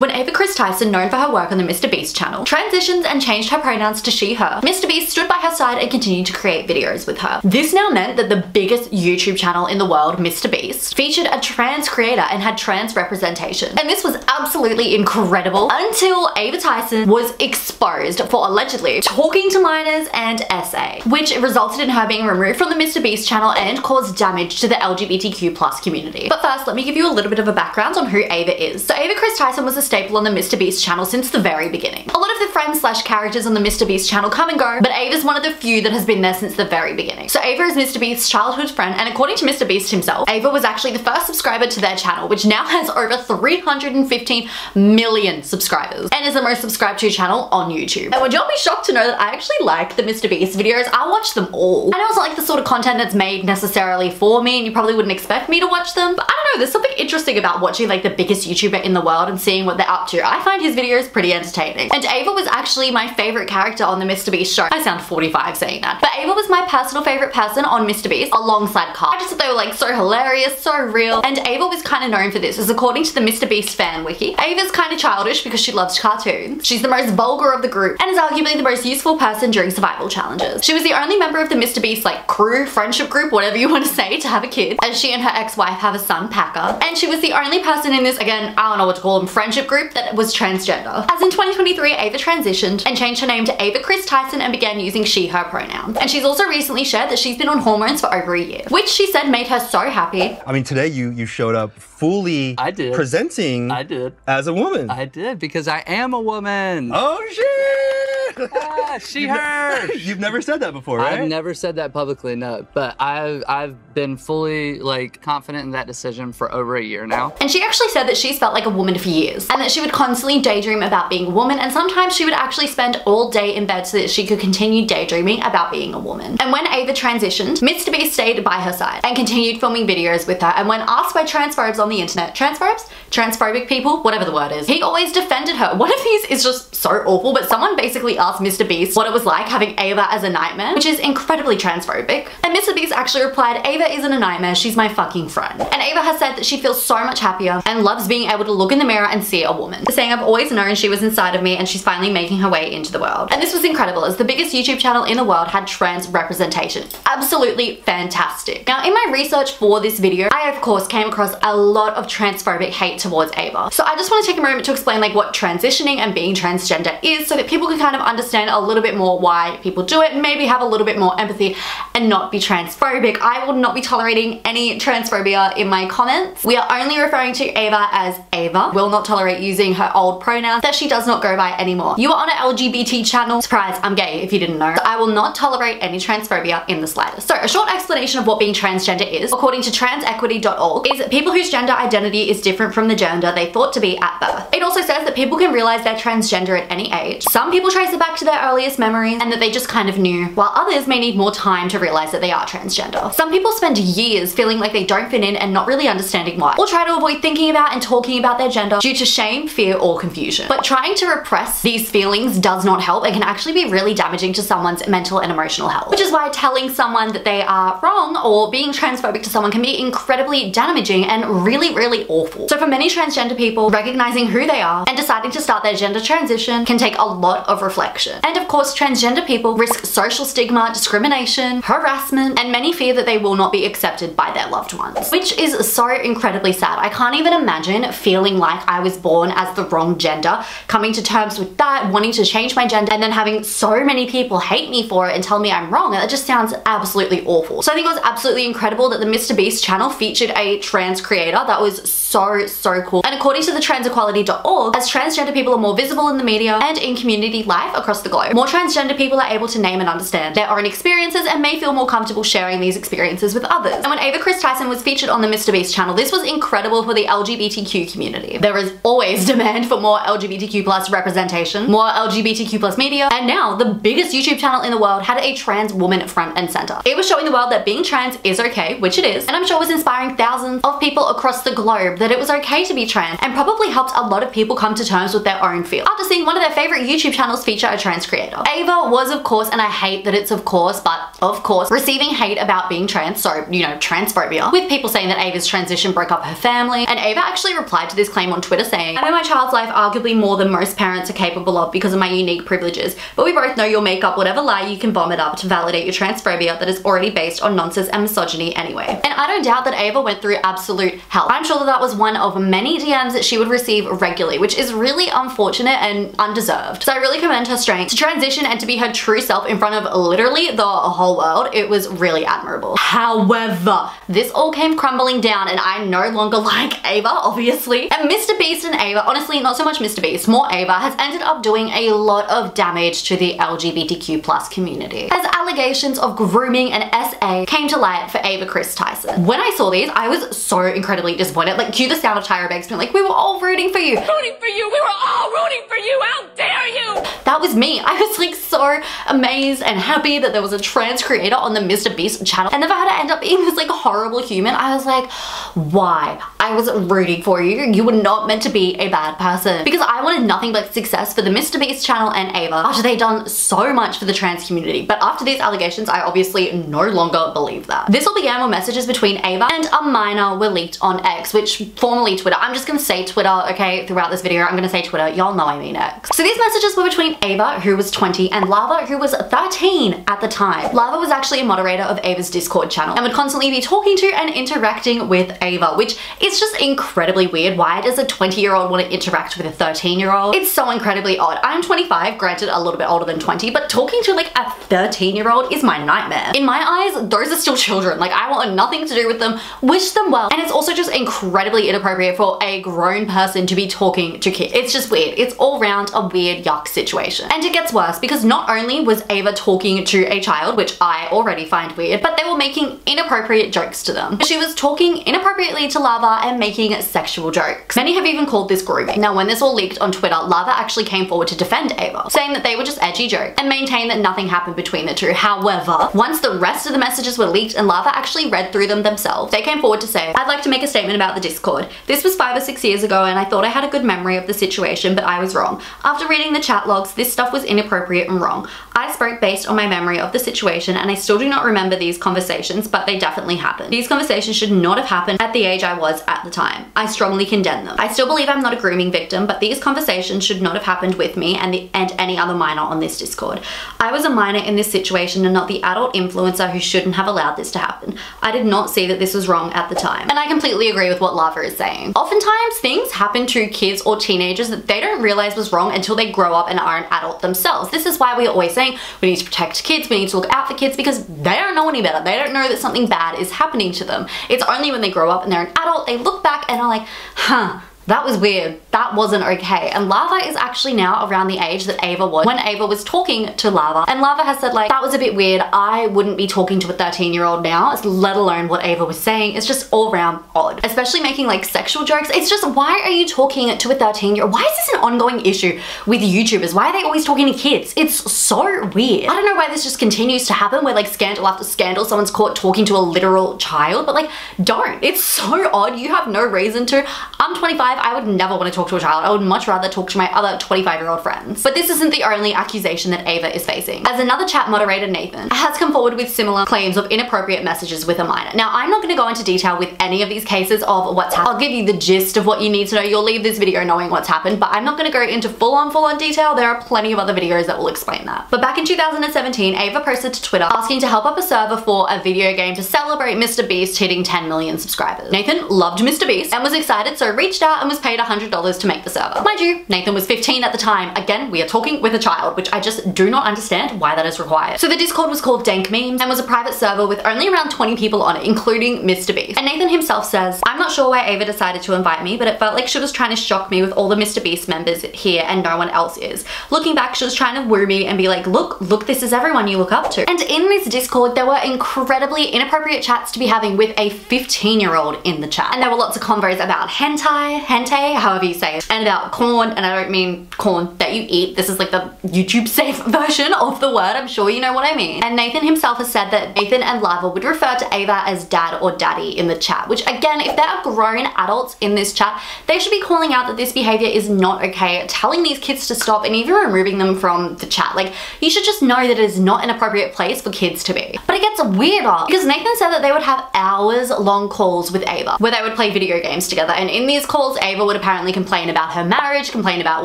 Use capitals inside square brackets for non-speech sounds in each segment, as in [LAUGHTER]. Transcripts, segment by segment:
When Ava Kris Tyson, known for her work on the Mr. Beast channel, transitions and changed her pronouns to she, her, Mr. Beast stood by her side and continued to create videos with her. This now meant that the biggest YouTube channel in the world, Mr. Beast, featured a trans creator and had trans representation. And this was absolutely incredible until Ava Tyson was exposed for allegedly talking to minors and SA, which resulted in her being removed from the Mr. Beast channel and caused damage to the LGBTQ plus community. But first, let me give you a little bit of a background on who Ava is. So Ava Kris Tyson was a staple on the Mr. Beast channel since the very beginning. A lot of the friends slash characters on the Mr. Beast channel come and go, but Ava's one of the few that has been there since the very beginning. So Ava is Mr. Beast's childhood friend, and according to Mr. Beast himself, Ava was actually the first subscriber to their channel, which now has over 315 million subscribers, and is the most subscribed to channel on YouTube. And would y'all be shocked to know that I actually like the Mr. Beast videos? I watch them all. I know it's not like the sort of content that's made necessarily for me, and you probably wouldn't expect me to watch them, but I don't know, there's something interesting about watching like the biggest YouTuber in the world and seeing what they're up to. I find his videos pretty entertaining. And Ava was actually my favorite character on the Mr. Beast show. I sound 45 saying that. But Ava was my personal favorite person on Mr. Beast alongside Karl. I just thought they were like so hilarious, so real. And Ava was kind of known for this as according to the Mr. Beast fan wiki. Ava's kind of childish because she loves cartoons. She's the most vulgar of the group and is arguably the most useful person during survival challenges. She was the only member of the Mr. Beast like crew, friendship group, whatever you want to say, to have a kid as she and her ex-wife have a son, Parker. And she was the only person in this, again, I don't know what to call them, friendship group that was transgender. As in 2023, Ava transitioned and changed her name to Ava Kris Tyson and began using she, her pronouns. And she's also recently shared that she's been on hormones for over a year, which she said made her so happy. I mean, today you you showed up fully I did. presenting I did. as a woman. I did because I am a woman. oh shit! Ah, [LAUGHS] she, her. [LAUGHS] You've never said that before, right? I've never said that publicly, no. But I've I've been fully like confident in that decision for over a year now. And she actually said that she's felt like a woman for years and that she would constantly daydream about being a woman and sometimes she would actually spend all day in bed so that she could continue daydreaming about being a woman. And when Ava transitioned, Mr. Beast stayed by her side and continued filming videos with her and when asked by transphobes on the internet, transphobes? Transphobic people? Whatever the word is. He always defended her. One of these is just so awful but someone basically asked Mr. Beast what it was like having Ava as a nightmare, which is incredibly transphobic. And Mr. Beast actually replied, Ava isn't a nightmare, she's my fucking friend. And Ava has said that she feels so much happier and loves being able to look in the mirror and see a woman. Saying I've always known she was inside of me and she's finally making her way into the world. And this was incredible as the biggest YouTube channel in the world had trans representation. Absolutely fantastic. Now in my research for this video, I of course came across a lot of transphobic hate towards Ava. So I just want to take a moment to explain like what transitioning and being transgender is so that people can kind of understand a little bit more why people do it maybe have a little bit more empathy and not be transphobic. I will not be tolerating any transphobia in my comments. We are only referring to Ava as Ava. Will not tolerate using her old pronouns that she does not go by anymore. You are on an LGBT channel. Surprise, I'm gay if you didn't know. So I will not tolerate any transphobia in the slightest. So a short explanation of what being transgender is, according to transequity.org, is people whose gender identity is different from the gender they thought to be at birth. It also says that people can realize they're transgender at any age. Some people trace back to their earliest memories and that they just kind of knew, while others may need more time to realize that they are transgender. Some people spend years feeling like they don't fit in and not really understanding why, or try to avoid thinking about and talking about their gender due to shame, fear, or confusion. But trying to repress these feelings does not help and can actually be really damaging to someone's mental and emotional health. Which is why telling someone that they are wrong or being transphobic to someone can be incredibly damaging and really, really awful. So for many transgender people, recognizing who they are and deciding to start their gender transition can take a lot of reflection. And of course, transgender people risk social stigma, discrimination, harassment, and many fear that they will not be accepted by their loved ones, which is so incredibly sad. I can't even imagine feeling like I was born as the wrong gender, coming to terms with that, wanting to change my gender, and then having so many people hate me for it and tell me I'm wrong. That just sounds absolutely awful. So I think it was absolutely incredible that the Mr. Beast channel featured a trans creator. That was so, so cool. And according to the transequality.org, as transgender people are more visible in the media and in community life across the globe, more transgender people are able to name and understand their own experiences and may feel more comfortable sharing these experiences with others. And when Ava Kris Tyson was featured on the Mr. Beast channel, this was incredible for the LGBTQ community. There is always demand for more LGBTQ plus representation, more LGBTQ plus media, and now the biggest YouTube channel in the world had a trans woman front and center. It was showing the world that being trans is okay, which it is, and I'm sure was inspiring thousands of people across the globe that it was okay to be trans and probably helped a lot of people come to terms with their own feelings. After seeing one of their favorite YouTube channels feature a trans creator. Ava was of course, and I hate that it's of course, but of course, receiving hate about being trans, so you know, transphobia, with people saying that Ava's transition broke up her family. And Ava actually replied to this claim on Twitter saying, I'm in my child's life arguably more than most parents are capable of because of my unique privileges, but we both know you'll make up whatever lie you can vomit up to validate your transphobia that is already based on nonsense and misogyny anyway. And I don't doubt that Ava went through absolute hell. I'm sure that that was one of many DMs that she would receive regularly, which is really unfortunate and undeserved. So I really commend her strength to transition and to be her true self in front of literally the whole world. It was really admirable. However, this all came crumbling down and I no longer [LAUGHS] like Ava, obviously. And Mr. Beast and Ava, honestly, not so much Mr. Beast, more Ava, has ended up doing a lot of damage to the LGBTQ plus community. As allegations of grooming and SA came to light for Ava Kris Tyson. When I saw these, I was so incredibly disappointed. Like, cue the sound of Tyra Banks being like, we were all rooting for you. Rooting for you! We were all rooting for you! How dare you! That was me. I was like so amazed and happy that there was a trans creator on the Mr. Beast channel. And if I had to end up being this like horrible human, I was like, why? I was rooting for you. You were not meant to be a bad person. Because I wanted nothing but success for the Mr. Beast channel and Ava after they'd done so much for the trans community. But after these allegations, I obviously no longer believe that. This all began when messages between Ava and a minor were leaked on X, which formerly Twitter. I'm just gonna say Twitter, okay, throughout this video. I'm gonna say Twitter. Y'all know I mean X. So these messages were between Ava, who was 20, and Lava, who was 13 at the time. Lava was actually a moderator of Ava's Discord channel and would constantly be talking to and interacting with Ava, which is just incredibly weird. Why does a 20 year old want to interact with a 13 year old? It's so incredibly odd. I'm 25, granted a little bit older than 20, but talking to like a 13 year old is my nightmare. In my eyes, those are still children. Like I want nothing to do with them, wish them well. And it's also just incredibly inappropriate for a grown person to be talking to kids. It's just weird. It's all round a weird yuck situation. And it gets worse because not only was Ava talking to a child, which I already find weird, but they were making inappropriate jokes to them. She was talking inappropriately to Lava and making sexual jokes. Many have even called this grooming. Now when this all leaked on Twitter, Lava actually came forward to defend Ava, saying that they were just edgy jokes and maintain that nothing happened between the two. However, once the rest of the messages were leaked and Lava actually read through them themselves, they came forward to say, I'd like to make a statement about the Discord. This was five or six years ago and I thought I had a good memory of the situation, but I was wrong. After reading the chat logs, this stuff was inappropriate and wrong. I spoke based on my memory of the situation and I still do not remember these conversations, but they definitely happened. These conversations should not have happened at the age I was at the time. I strongly condemn them. I still believe I'm not a grooming victim, but these conversations should not have happened with me and, the, and any other minor on this Discord. I was a minor in this situation and not the adult influencer who shouldn't have allowed this to happen. I did not see that this was wrong at the time. And I completely agree with what Lava is saying. Oftentimes, things happen to kids or teenagers that they don't realize was wrong until they grow up and are an adult themselves. This is why we're always saying we need to protect kids, we need to look out for kids because they don't know any better. They don't know that something bad is happening to them. It's only when they grow up and they're an adult, they look back and are like, huh, that was weird. That wasn't okay. And Lava is actually now around the age that Ava was when Ava was talking to Lava. And Lava has said like, that was a bit weird. I wouldn't be talking to a 13 year old now, let alone what Ava was saying. It's just all around odd. Especially making like sexual jokes. It's just, why are you talking to a 13 year old? Why is this an ongoing issue with YouTubers? Why are they always talking to kids? It's so weird. I don't know why this just continues to happen where like scandal after scandal, someone's caught talking to a literal child, but like, don't. It's so odd. You have no reason to. I'm 25. I would never want to talk to a child. I would much rather talk to my other 25 year old friends. But this isn't the only accusation that Ava is facing. As another chat moderator, Nathan, has come forward with similar claims of inappropriate messages with a minor. Now, I'm not going to go into detail with any of these cases of what's happened. I'll give you the gist of what you need to know. You'll leave this video knowing what's happened, but I'm not going to go into full on, full on detail. There are plenty of other videos that will explain that. But back in 2017, Ava posted to Twitter asking to help up a server for a video game to celebrate Mr. Beast hitting 10 million subscribers. Nathan loved Mr. Beast and was excited, so reached out and was paid $100 to make the server. Mind you, Nathan was 15 at the time. Again, we are talking with a child, which I just do not understand why that is required. So the Discord was called Dank Memes and was a private server with only around 20 people on it, including Mr. Beast. And Nathan himself says, I'm not sure why Ava decided to invite me, but it felt like she was trying to shock me with all the Mr. Beast members here and no one else is. Looking back, she was trying to woo me and be like, look, look, this is everyone you look up to. And in this Discord, there were incredibly inappropriate chats to be having with a 15 year old in the chat. And there were lots of convos about hentai, hentai, however you say, and about corn, and I don't mean corn that you eat. This is like the YouTube safe [LAUGHS] version of the word. I'm sure you know what I mean. And Nathan himself has said that Nathan and Lava would refer to Ava as dad or daddy in the chat, which again, if there are grown adults in this chat, they should be calling out that this behavior is not okay, telling these kids to stop and even removing them from the chat. Like, you should just know that it is not an appropriate place for kids to be. But it gets weirder because Nathan said that they would have hours long calls with Ava where they would play video games together. And in these calls, Ava would apparently complain about her marriage, complain about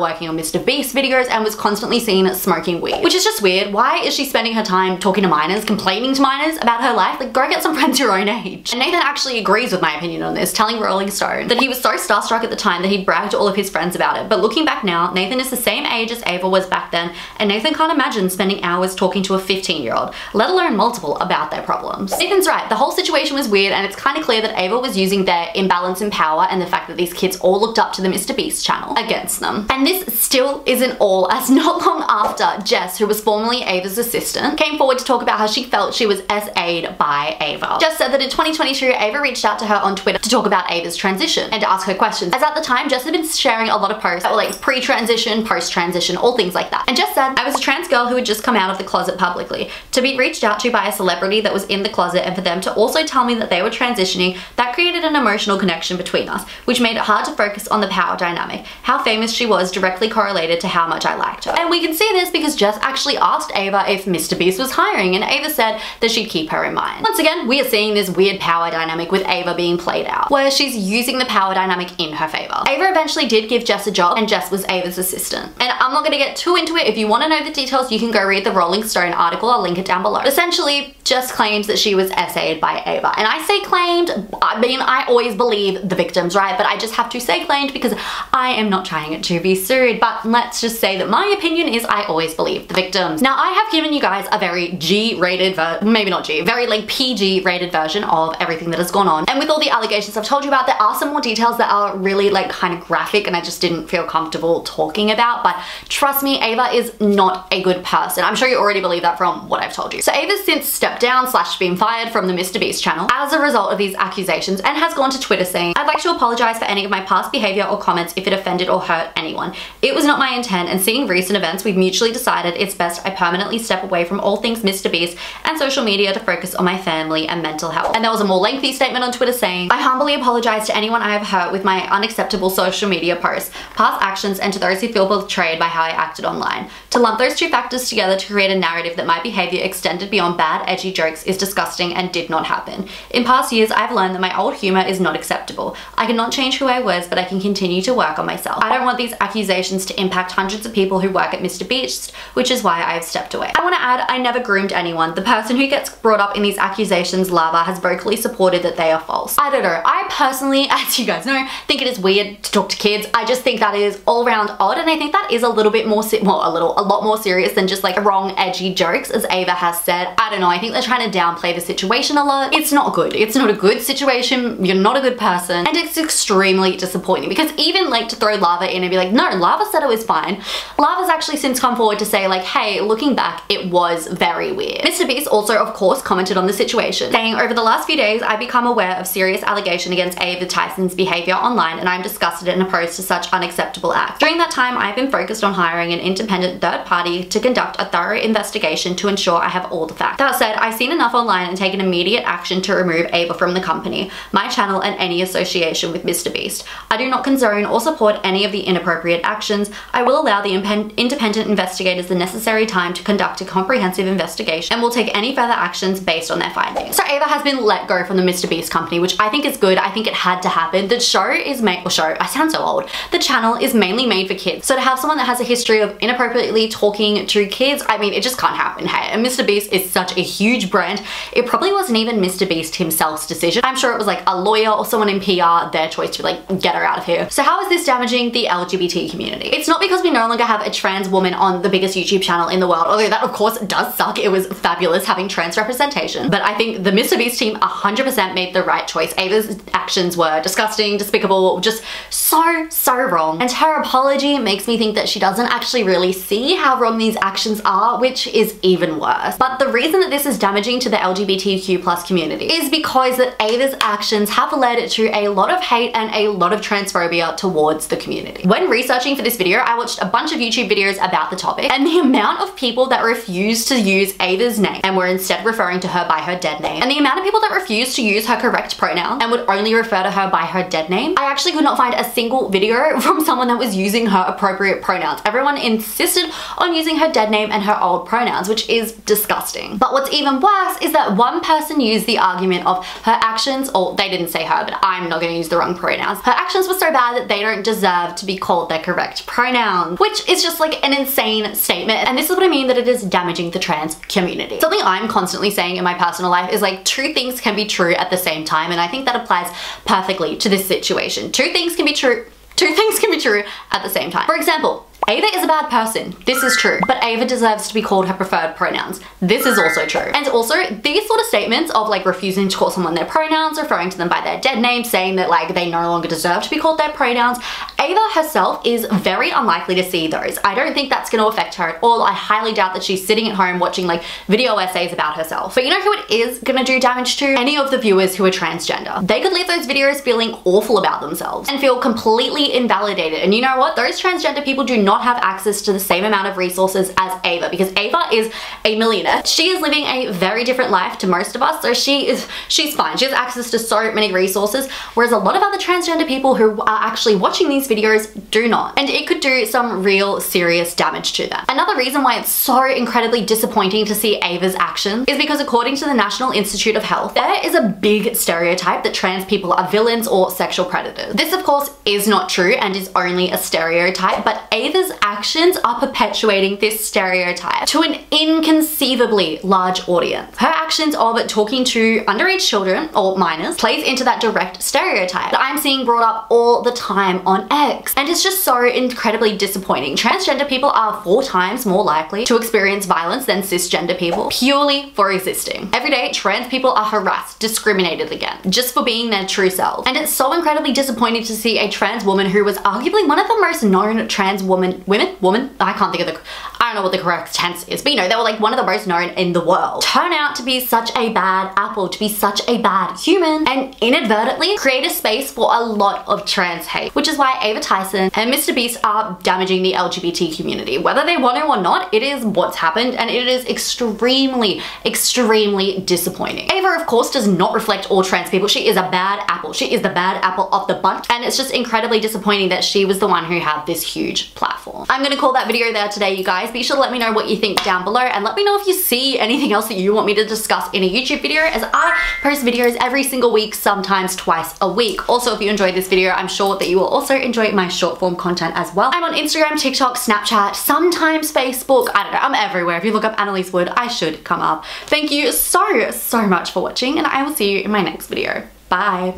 working on Mr. Beast videos, and was constantly seen smoking weed. Which is just weird. Why is she spending her time talking to minors, complaining to minors about her life? Like, go get some [LAUGHS] friends your own age. And Nathan actually agrees with my opinion on this, telling Rolling Stone that he was so starstruck at the time that he bragged to all of his friends about it. But looking back now, Nathan is the same age as Ava was back then, and Nathan can't imagine spending hours talking to a 15 year old, let alone multiple, about their problems. Nathan's right, the whole situation was weird, and it's kind of clear that Ava was using their imbalance in power and the fact that these kids all looked up to the Mr. Beast channel against them. And this still isn't all, as not long after, Jess, who was formerly Ava's assistant, came forward to talk about how she felt she was SA'd by Ava. Jess said that in 2022, Ava reached out to her on Twitter to talk about Ava's transition and to ask her questions. As at the time, Jess had been sharing a lot of posts that were like pre-transition, post-transition, all things like that. And Jess said, I was a trans girl who had just come out of the closet publicly. To be reached out to by a celebrity that was in the closet and for them to also tell me that they were transitioning, that created an emotional connection between us, which made it hard to focus on the power dynamic. How famous she was directly correlated to how much I liked her. And we can see this because Jess actually asked Ava if Mr. Beast was hiring and Ava said that she'd keep her in mind. Once again, we are seeing this weird power dynamic with Ava being played out, where she's using the power dynamic in her favor. Ava eventually did give Jess a job and Jess was Ava's assistant. And I'm not gonna get too into it. If you wanna know the details, you can go read the Rolling Stone article. I'll link it down below. Essentially, Jess claims that she was SA'd by Ava. And I say claimed, I mean, I always believe the victims, right? But I just have to say claimed because I am not trying it to be sued. But let's just say that my opinion is I always believe the victims. Now, I have given you guys a very G-rated, maybe not G, very like PG-rated version of everything that has gone on. And with all the allegations I've told you about, there are some more details that are really like kind of graphic and I just didn't feel comfortable talking about. But trust me, Ava is not a good person. I'm sure you already believe that from what I've told you. So Ava's since stepped down slash been fired from the Mr. Beast channel as a result of these accusations and has gone to Twitter saying, I'd like to apologize for any of my past behavior or comments if it offended or hurt anyone. It was not my intent and seeing recent events, we've mutually decided it's best I permanently step away from all things Mr. Beast and social media to focus on my family and mental health. And there was a more lengthy statement on Twitter saying, I humbly apologize to anyone I have hurt with my unacceptable social media posts, past actions, and to those who feel betrayed by how I acted online. To lump those two factors together to create a narrative that my behavior extended beyond bad, edgy jokes is disgusting and did not happen. In past years, I've learned that my old humor is not acceptable. I cannot change who I was, but I can continue to work on myself. I don't want these accusations to impact hundreds of people who work at Mr. Beast, which is why I have stepped away. I want to add, I never groomed anyone. The person who gets brought up in these accusations, Lava, has vocally supported that they are false. I don't know. I personally, [LAUGHS] as you guys know, think it is weird to talk to kids. I just think that is all around odd, and I think that is a little bit more, well, a little, a lot more serious than just like wrong, edgy jokes, as Ava has said. I don't know. I think they're trying to downplay the situation a lot. It's not good. It's not a good situation. You're not a good person, and it's extremely disappointing because even like to throw Lava in and be like, no, Lava said it was fine. Lava's actually since come forward to say like, hey, looking back, it was very weird. Mr. Beast also, of course, commented on the situation, saying, over the last few days, I've become aware of serious allegation against Ava Tyson's behavior online and I'm disgusted and opposed to such unacceptable acts. During that time, I've been focused on hiring an independent third party to conduct a thorough investigation to ensure I have all the facts. That said, I've seen enough online and taken immediate action to remove Ava from the company, my channel, and any association with Mr. Beast. I do not or support any of the inappropriate actions. I will allow the independent investigators the necessary time to conduct a comprehensive investigation and will take any further actions based on their findings. So Ava has been let go from the Mr. Beast company, which I think is good. I think it had to happen. The show is made, or show, I sound so old. The channel is mainly made for kids. So to have someone that has a history of inappropriately talking to kids, I mean, it just can't happen, hey? And Mr. Beast is such a huge brand. It probably wasn't even Mr. Beast himself's decision. I'm sure it was like a lawyer or someone in PR, their choice to like get her out of here. So how is this damaging the LGBT community? It's not because we no longer have a trans woman on the biggest YouTube channel in the world, although that of course does suck. It was fabulous having trans representation. But I think the Mr. Beast team 100% made the right choice. Ava's actions were disgusting, despicable, just so, so wrong. And her apology makes me think that she doesn't actually really see how wrong these actions are, which is even worse. But the reason that this is damaging to the LGBTQ plus community is because that Ava's actions have led to a lot of hate and a lot of transphobia towards the community. When researching for this video, I watched a bunch of YouTube videos about the topic and the amount of people that refused to use Ava's name and were instead referring to her by her dead name and the amount of people that refused to use her correct pronoun and would only refer to her by her dead name, I actually could not find a single video [LAUGHS] from someone that was using her appropriate pronouns. Everyone insisted on using her dead name and her old pronouns, which is disgusting. But what's even worse is that one person used the argument of her actions, or they didn't say her, but I'm not gonna use the wrong pronouns. Her actions were so bad that they don't deserve to be called their correct pronoun, which is just like an insane statement. And this is what I mean that it is damaging the trans community. Something I'm constantly saying in my personal life is like two things can be true at the same time. And I think that applies perfectly to this situation. Two things can be true Two things can be true at the same time. For example, Ava is a bad person. This is true. But Ava deserves to be called her preferred pronouns. This is also true. And also, these sort of statements of like refusing to call someone their pronouns, referring to them by their dead name, saying that like they no longer deserve to be called their pronouns, Ava herself is very unlikely to see those. I don't think that's gonna affect her at all. I highly doubt that she's sitting at home watching like video essays about herself. But you know who it is gonna do damage to? Any of the viewers who are transgender. They could leave those videos feeling awful about themselves and feel completely invalidated. And you know what? Those transgender people do not have access to the same amount of resources as Ava because Ava is a millionaire. She is living a very different life to most of us, so she is she's fine. She has access to so many resources, whereas a lot of other transgender people who are actually watching these videos do not. And it could do some real serious damage to them. Another reason why it's so incredibly disappointing to see Ava's actions is because according to the National Institute of Health, there is a big stereotype that trans people are villains or sexual predators. This of course is not true and is only a stereotype, but Ava's actions are perpetuating this stereotype to an inconceivably large audience. Her actions of talking to underage children or minors plays into that direct stereotype that I'm seeing brought up all the time on X. And it's just so incredibly disappointing. Transgender people are four times more likely to experience violence than cisgender people purely for existing. Every day, trans people are harassed, discriminated against, just for being their true self. And it's so incredibly disappointing to see a trans woman who was arguably one of the most known trans woman, women, woman, I can't think of the, I don't know what the correct tense is, but you know, they were like one of the most known in the world. Turn out to be such a bad apple, to be such a bad human, and inadvertently create a space for a lot of trans hate, which is why Ava Tyson and Mr. Beast are damaging the LGBT community. Whether they want to or not, it is what's happened, and it is extremely, extremely disappointing. Ava, of course, does not reflect all trans people. She is a bad apple. She is the bad apple of the bunch, and it's just incredibly disappointing that she was the one who had this huge platform. I'm gonna call that video there today, you guys. Be sure to let me know what you think down below, and let me know if you see anything else that you want me to discuss in a YouTube video, as I post videos every single week, sometimes twice a week. Also, if you enjoyed this video, I'm sure that you will also enjoy my short form content as well. I'm on Instagram, TikTok, Snapchat, sometimes Facebook. I don't know, I'm everywhere. If you look up Annalise Wood, I should come up. Thank you so, so much for watching, and I will see you in my next video. Bye.